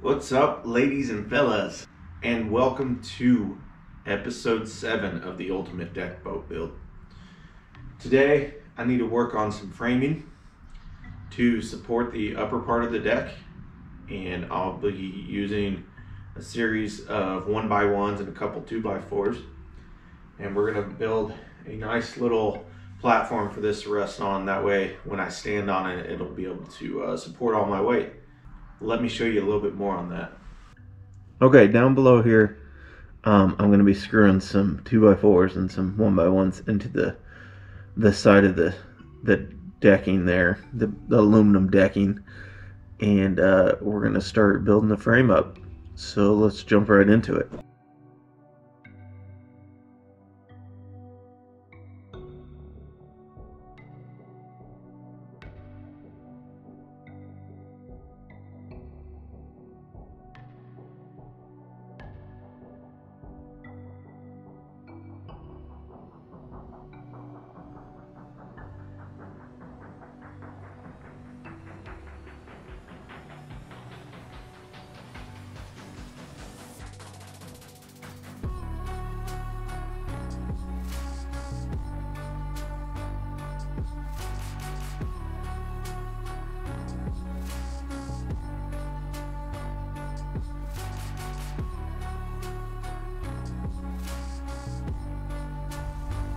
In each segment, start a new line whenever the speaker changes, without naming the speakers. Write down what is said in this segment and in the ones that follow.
What's up, ladies and fellas, and welcome to episode 7 of the Ultimate Deck Boat Build. Today, I need to work on some framing to support the upper part of the deck, and I'll be using a series of 1x1s and a couple 2x4s, and we're going to build a nice little platform for this to rest on. That way, when I stand on it, it'll be able to uh, support all my weight. Let me show you a little bit more on that. Okay, down below here, um, I'm going to be screwing some 2x4s and some 1x1s into the the side of the the decking there, the, the aluminum decking, and uh, we're going to start building the frame up. So let's jump right into it.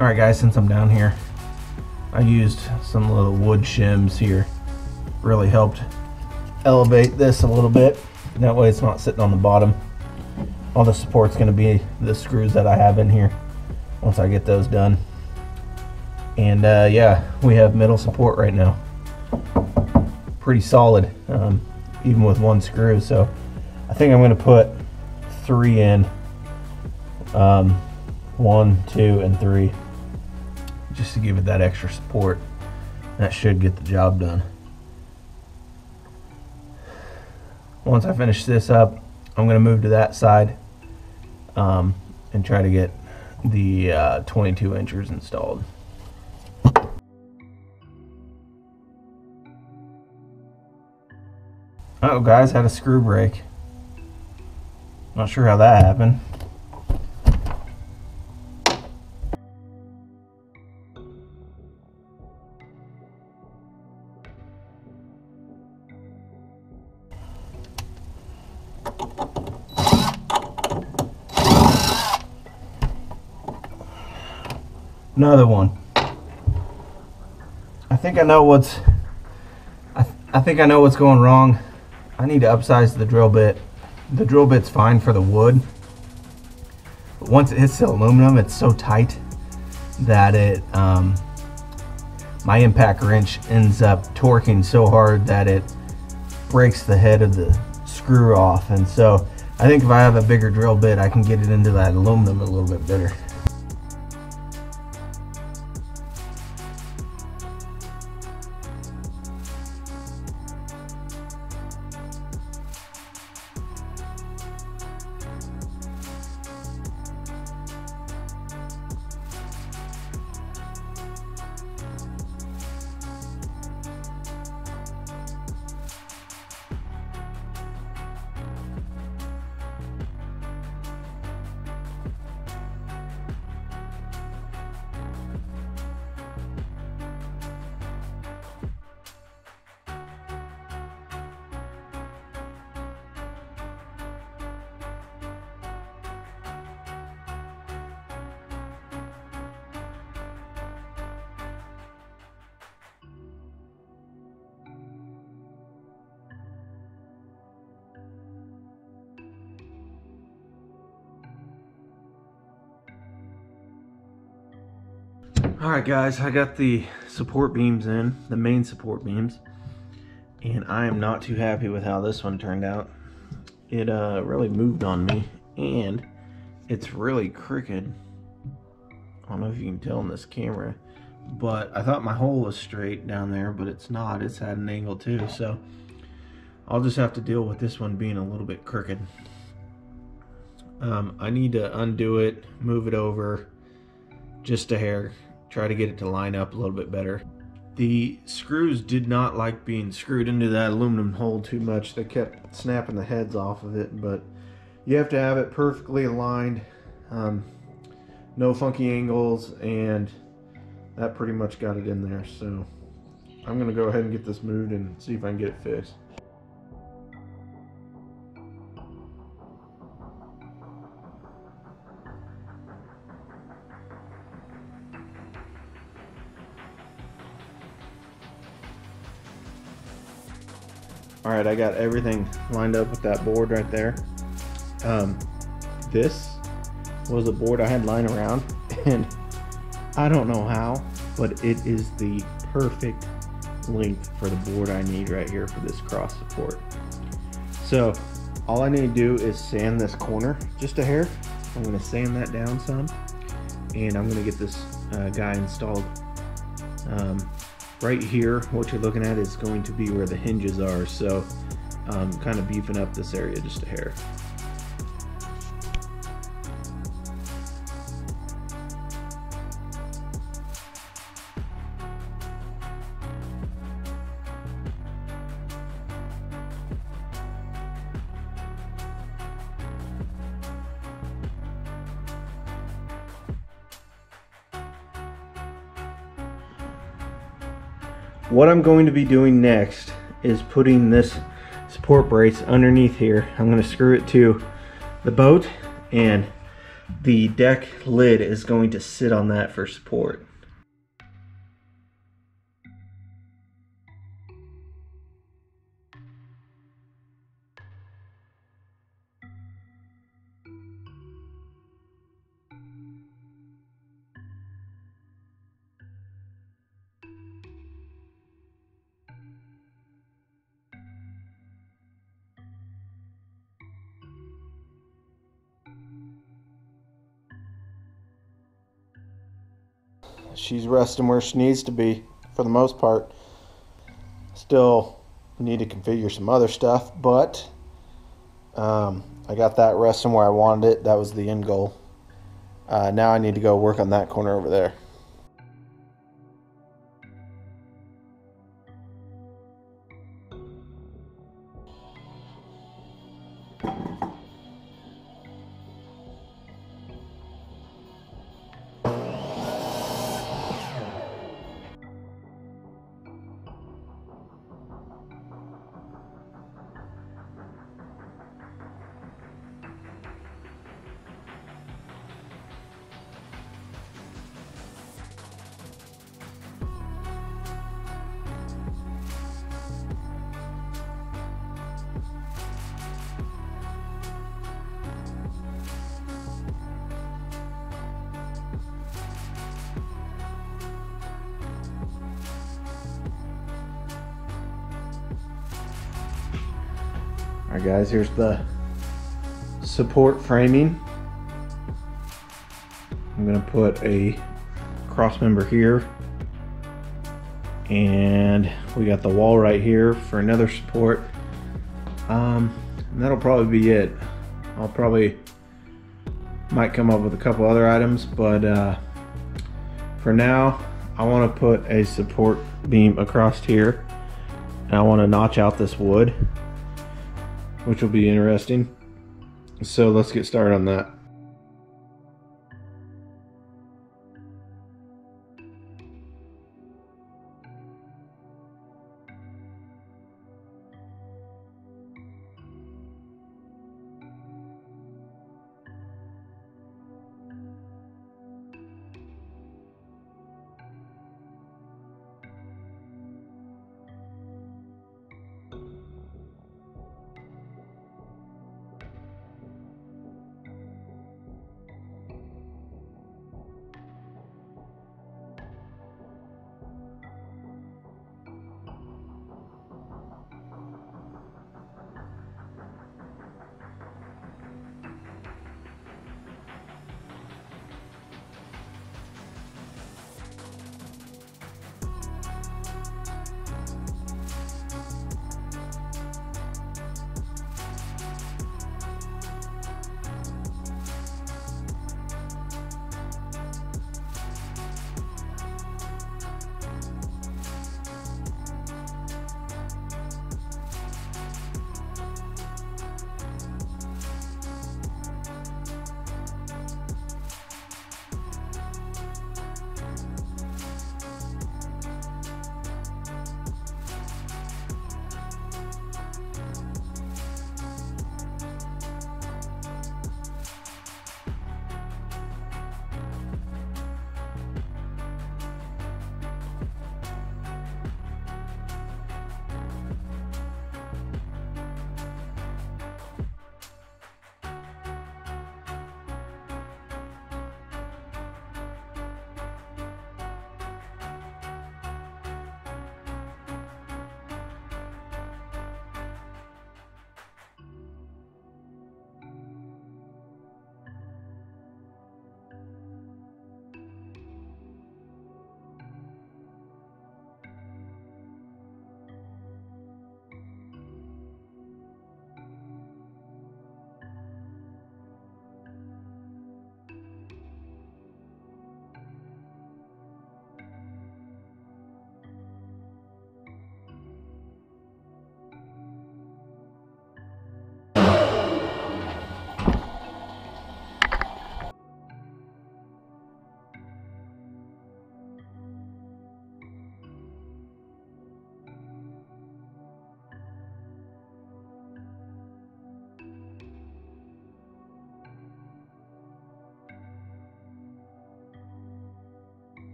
Alright guys, since I'm down here, I used some little wood shims here. Really helped elevate this a little bit. That way it's not sitting on the bottom. All the support's going to be the screws that I have in here once I get those done. And uh, yeah, we have middle support right now. Pretty solid, um, even with one screw. So I think I'm going to put three in. Um, one, two, and three just to give it that extra support. That should get the job done. Once I finish this up, I'm going to move to that side um, and try to get the uh, 22 inchers installed. oh guys, had a screw break. Not sure how that happened. Another one. I think I know what's I, th I think I know what's going wrong. I need to upsize the drill bit. The drill bit's fine for the wood. But once it hits the aluminum, it's so tight that it um, my impact wrench ends up torquing so hard that it breaks the head of the screw off. And so I think if I have a bigger drill bit, I can get it into that aluminum a little bit better. Alright guys, I got the support beams in, the main support beams, and I am not too happy with how this one turned out. It uh, really moved on me, and it's really crooked. I don't know if you can tell in this camera, but I thought my hole was straight down there, but it's not. It's at an angle too, so I'll just have to deal with this one being a little bit crooked. Um, I need to undo it, move it over just a hair, try to get it to line up a little bit better. the screws did not like being screwed into that aluminum hole too much. They kept snapping the heads off of it, but you have to have it perfectly aligned, um, no funky angles, and that pretty much got it in there. So I'm gonna go ahead and get this moved and see if I can get it fixed. All right, I got everything lined up with that board right there. Um, this was a board I had lying around, and I don't know how, but it is the perfect length for the board I need right here for this cross support. So all I need to do is sand this corner just a hair. I'm gonna sand that down some, and I'm gonna get this uh, guy installed. Um, right here what you're looking at is going to be where the hinges are. So um, kind of beefing up this area just a hair What I'm going to be doing next is putting this support brace underneath here. I'm going to screw it to the boat and the deck lid is going to sit on that for support. She's resting where she needs to be for the most part. Still need to configure some other stuff, but um, I got that resting where I wanted it. That was the end goal. Uh, now I need to go work on that corner over there. Alright guys, here's the support framing. I'm to put a cross member here and we got the wall right here for another support. Um, that'll probably be it. I'll probably might come up with a couple other items, but uh, for now, I want to put a support beam across here. And I want to notch out this wood which will be interesting. So let's get started on that.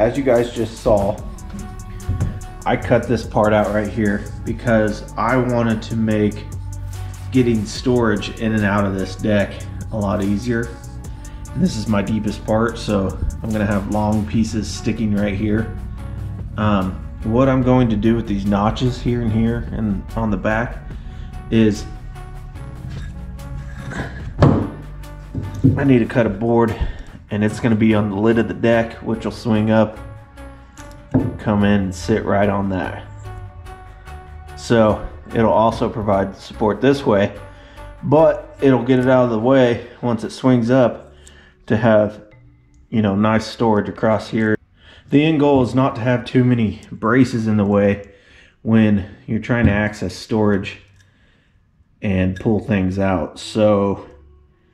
As you guys just saw, I cut this part out right here because I wanted to make getting storage in and out of this deck a lot easier. And this is my deepest part, so I'm gonna have long pieces sticking right here. Um, what I'm going to do with these notches here and here and on the back is I need to cut a board and it's going to be on the lid of the deck which will swing up come in and sit right on that. So it'll also provide support this way but it'll get it out of the way once it swings up to have you know nice storage across here. The end goal is not to have too many braces in the way when you're trying to access storage and pull things out. So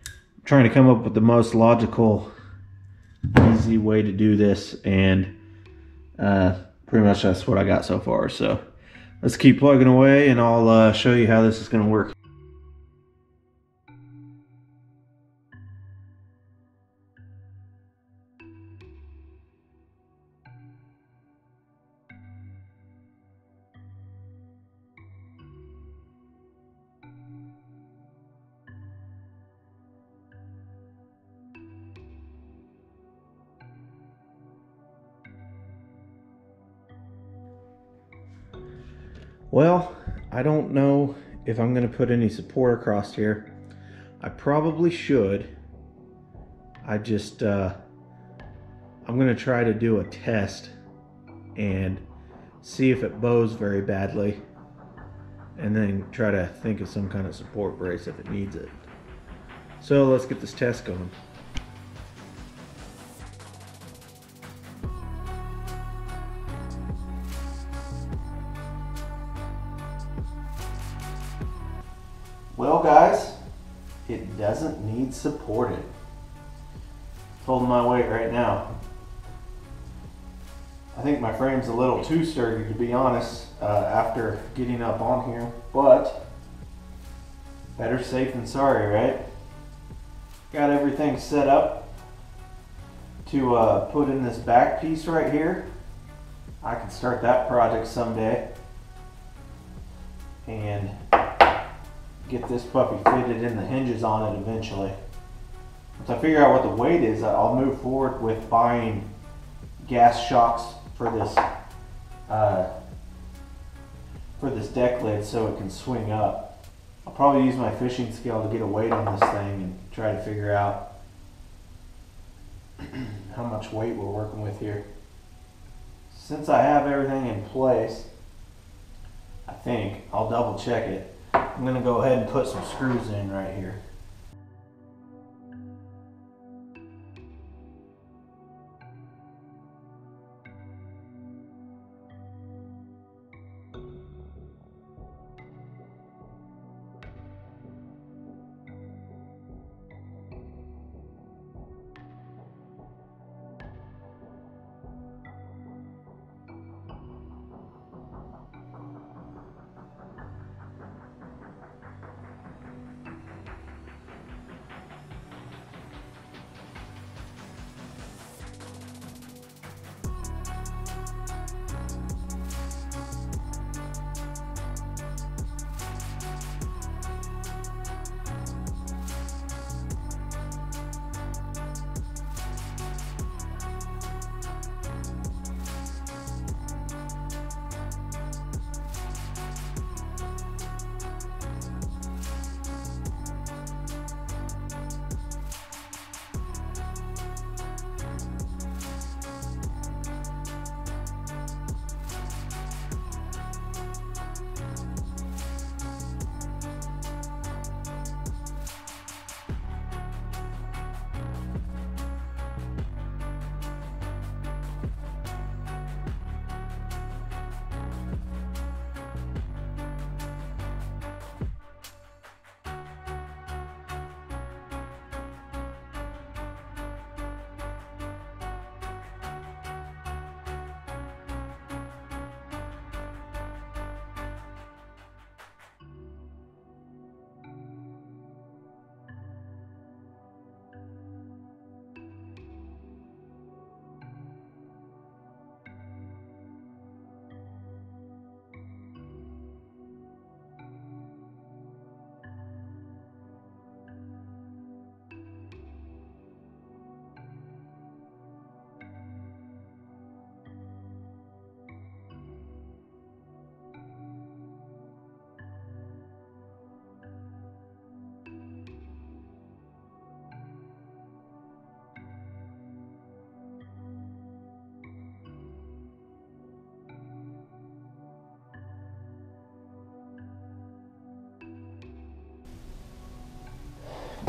I'm trying to come up with the most logical easy way to do this and uh, pretty much that's what I got so far. So let's keep plugging away and I'll uh, show you how this is going to work. Well, I don't know if I'm going to put any support across here. I probably should. I just, uh, I'm going to try to do a test and see if it bows very badly and then try to think of some kind of support brace if it needs it. So let's get this test going. Need supported. It's holding my weight right now. I think my frame's a little too sturdy, to be honest, uh, after getting up on here, but better safe than sorry, right? Got everything set up to uh, put in this back piece right here. I can start that project someday. And get this puppy fitted in the hinges on it eventually. Once I figure out what the weight is, I'll move forward with buying gas shocks for this uh, for this deck lid so it can swing up. I'll probably use my fishing scale to get a weight on this thing and try to figure out how much weight we're working with here. Since I have everything in place, I think I'll double check it I'm to go ahead and put some screws in right here.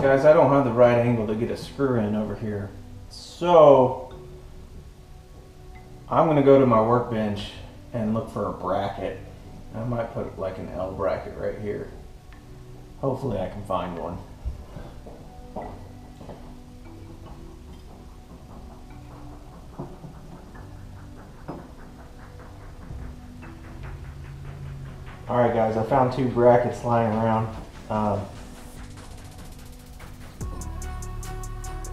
Guys, I don't have the right angle to get a screw in over here. So, I'm gonna go to my workbench and look for a bracket. I might put like an L bracket right here. Hopefully I can find one. Alright guys, I found two brackets lying around. Um,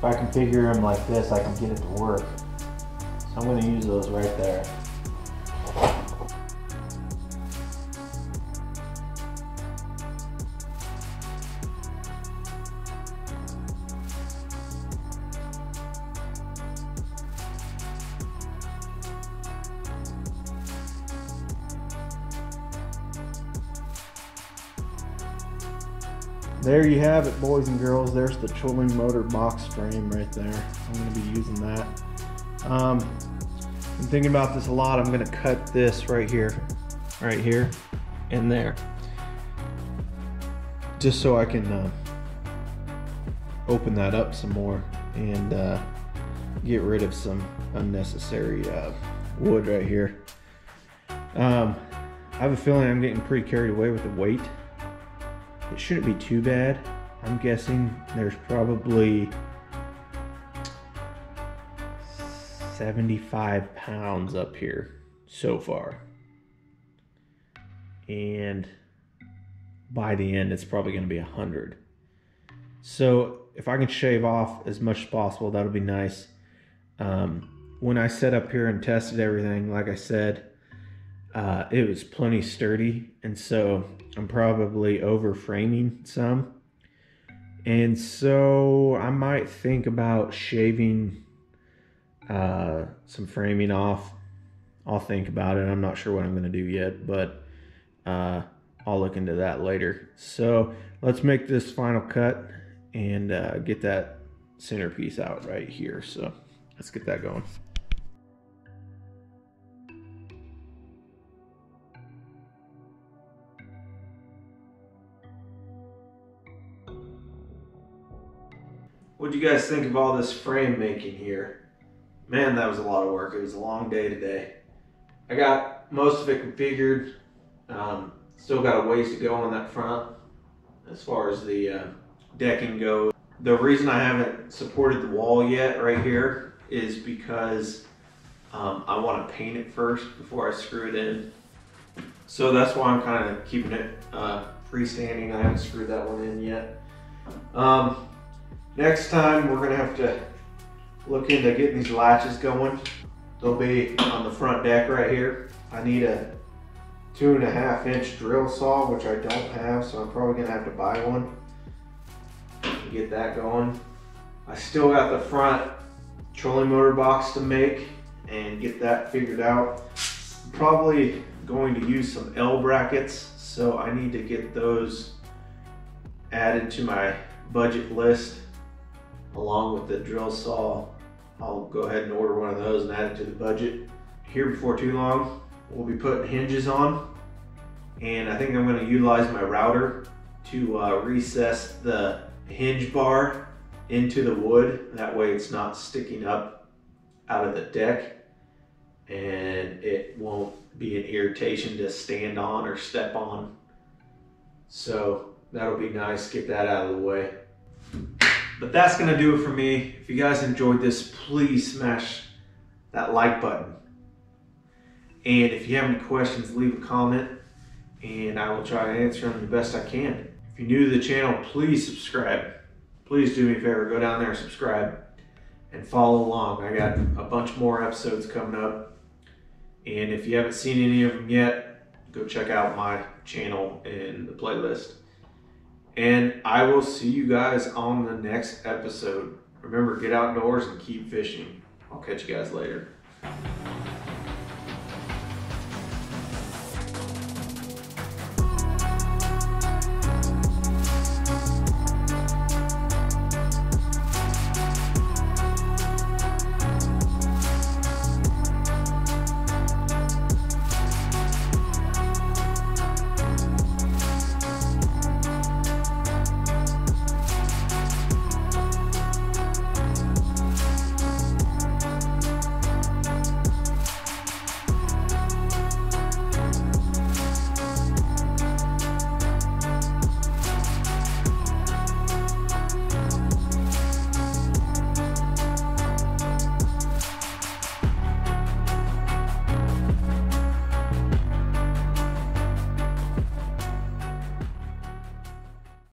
if I configure them like this, I can get it to work. So I'm going to use those right there. There you have it, boys and girls. There's the Trolling Motor box frame right there. I'm to be using that. Um, I'm thinking about this a lot. I'm to cut this right here, right here, and there, just so I can uh, open that up some more and uh, get rid of some unnecessary uh, wood right here. Um, I have a feeling I'm getting pretty carried away with the weight. It shouldn't be too bad. I'm guessing there's probably 75 pounds up here so far. And by the end, it's probably going to be 100. So if I can shave off as much as possible, that'll be nice. Um, when I set up here and tested everything, like I said, uh, it was plenty sturdy. And so I'm probably over framing some. And so I might think about shaving uh, some framing off. I'll think about it. I'm not sure what I'm going to do yet, but uh, I'll look into that later. So let's make this final cut and uh, get that centerpiece out right here. So let's get that going. What do you guys think of all this frame making here? Man, that was a lot of work. It was a long day today. I got most of it configured. Um, still got a ways to go on that front as far as the uh, decking goes. The reason I haven't supported the wall yet right here is because um, I want to paint it first before I screw it in. So that's why I'm kind of keeping it uh, freestanding. I haven't screwed that one in yet. Um, Next time, we're gonna have to look into getting these latches going. They'll be on the front deck right here. I need a two and a half inch drill saw, which I don't have, so I'm probably gonna have to buy one. to Get that going. I still got the front trolling motor box to make and get that figured out. I'm probably going to use some L brackets, so I need to get those added to my budget list along with the drill saw. I'll go ahead and order one of those and add it to the budget. Here before too long, we'll be putting hinges on. And I think I'm gonna utilize my router to uh, recess the hinge bar into the wood. That way it's not sticking up out of the deck and it won't be an irritation to stand on or step on. So that'll be nice, get that out of the way. But that's going to do it for me. If you guys enjoyed this, please smash that like button. And if you have any questions, leave a comment and I will try to answer them the best I can. If you're new to the channel, please subscribe. Please do me a favor, go down there and subscribe and follow along. I got a bunch more episodes coming up. And if you haven't seen any of them yet, go check out my channel in the playlist. And I will see you guys on the next episode. Remember, get outdoors and keep fishing. I'll catch you guys later.